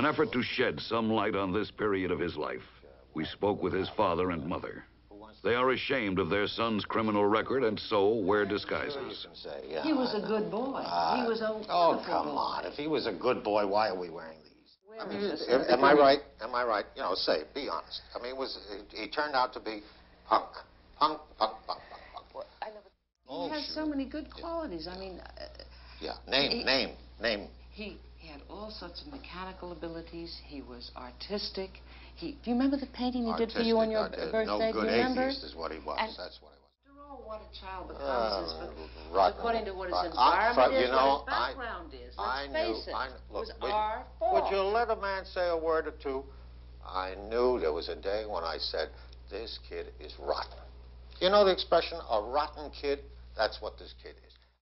An effort to shed some light on this period of his life, we spoke with his father and mother. They are ashamed of their son's criminal record and so wear disguises. He was a good boy. he was a Oh, come boy. on. If he was a good boy, why are we wearing these? I mean, this am, am I right? Am I right? You know, say, be honest. I mean, it was he, he turned out to be punk. Punk, punk, punk, punk, punk. He has so many good qualities. I mean, uh, Yeah, name, He- name, name. he, he had all sorts of mechanical abilities. He was artistic. He, do you remember the painting he did for you on your Artistic, birthday? No good do you remember? atheist is what he was. And- That's what he was. After all, what a child becomes Uh, is rotten. according to what his Uh, I- environment you is, know, what his I- background is. Let's I knew. face it. I, it was would, our would you let a man say a word or two? I knew there was a day when I said, this kid is rotten. You know the expression, a rotten kid? That's what this kid is.